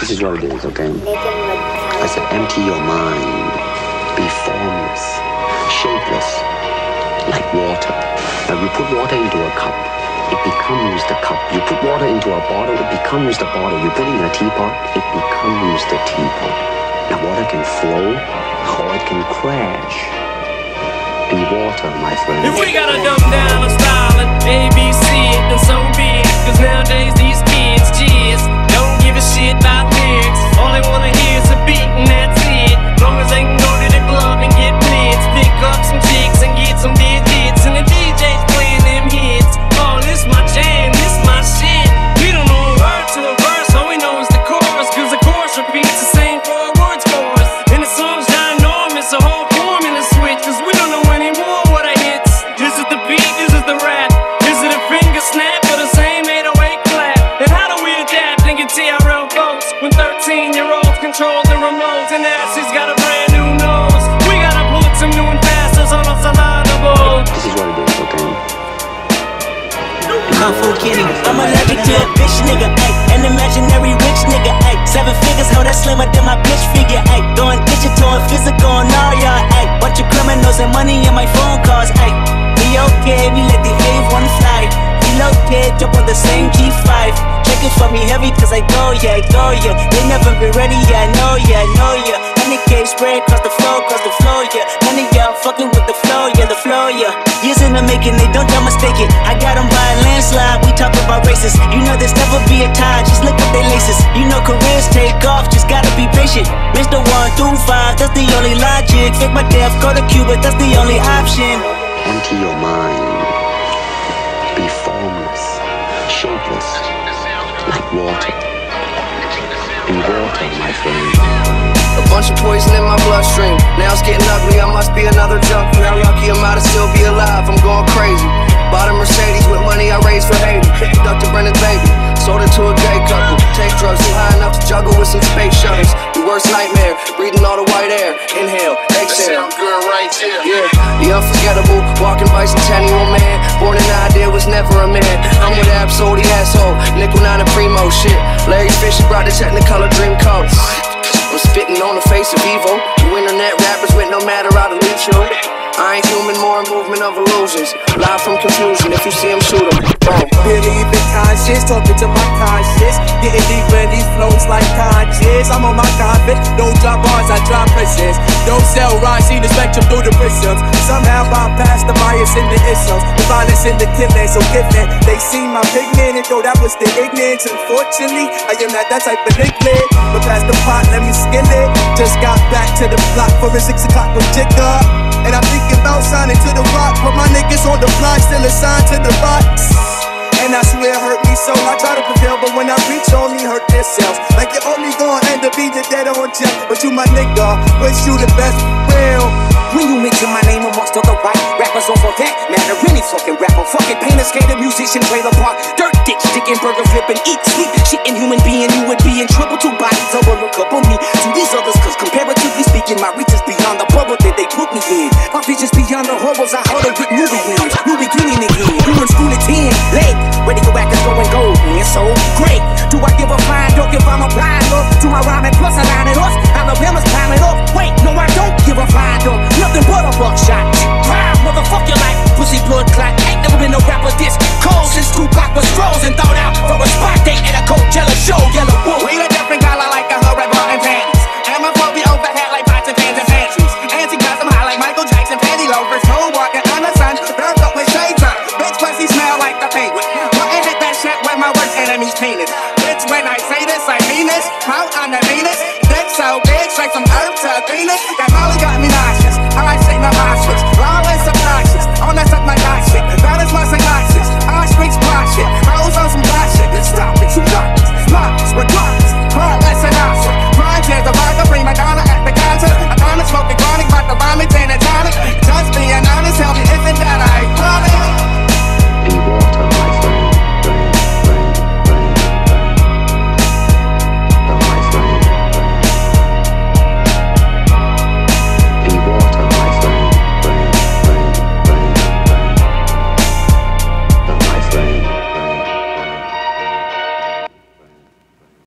This is what it is, okay? I said, empty your mind. Be formless, shapeless, like water. Now you put water into a cup, it becomes the cup. You put water into a bottle, it becomes the bottle. You put it in a teapot, it becomes the teapot. Now water can flow, or it can crash. Be water, my friend. If we gotta dumb down a style Fu Kenny. I'm allergic to a bitch nigga, ayy. An imaginary rich nigga, ayy. Seven figures, how that slimmer than my bitch figure, ayy. Going digital and physical and all y'all, ayy. Bunch of criminals and money in my phone calls, ayy. We okay, we let the A1 fly. We located, jump on the same G5. Check it for me heavy, cause I go, yeah, I go, yeah. They never been ready, yeah, I know, yeah, I know, yeah. Honey cake spread across the floor, across the floor, yeah. Honey, yeah, I'm fucking with the flow, yeah. Making, they don't dare mistake it. I got them by a landslide, we talk about races. You know there's never be a tie, just look at their laces. You know careers take off, just gotta be patient. Mr. One through five, that's the only logic. Fake my death, go to Cuba, that's the only option. Empty your mind. Be formless, shapeless, like water. Be water, my friend. A bunch of poison in my bloodstream. Now it's getting ugly, I must be another junkie. How lucky am I to still be alive? I'm going crazy. Bought a Mercedes with money I raised for Haiti. Dr. Brennan's baby. Sold it to a gay couple. Take drugs too high enough to juggle with some space shuttles. The worst nightmare. Breathing all the white air. Inhale, exhale. good right here. Yeah, the unforgettable, walking bicentennial man. Born an idea, was never a man. I'm with Absol, the asshole. Nickel nine and primo shit. Larry Fisher brought the Technicolor dream coat. I'm spitting on the face of evil. You internet rappers with no matter how to reach you. I ain't human, more movement of illusions. Live from confusion, if you see him, shoot him. Believe in conscience, talking to my conscience. Getting deeper in these flows like conscious. I'm on my carpet, don't drop bars, I drop presents. Don't sell rice, see the spectrum through the prisms. Somehow bypass the bias in the isms. The violence in the killing, so given. They see my pigment and thought that was the ignorance. Unfortunately, I am not that type of nigga. But pass the pot, let me skin it. Just got back to the block for a six o'clock with jigger. And I'm thinking about signing to the rock. But my niggas on the block still assigned to the rocks. And I swear it hurt me so. I try to prevail, but when I reach only hurt themselves. Like you're only gonna up being dead on jail. But you my nigga, wish you the best real. When you mention my name amongst other white rappers over that matter, any fucking rapper, fucking painter, skater, musician, trailer park, dirt ditch, chicken burger, flipping, eat, sleep, shit human being, you would be in trouble. Two bodies double look up on me to these others, cause comparatively speaking, my reach is beyond the bubble that they put me in. My vision's beyond the horrors I huddle with enemies penis. Bitch, when I say this, I mean this. Out on the Venus. Dick so big, straight from Earth to Venus. That Molly got me nice.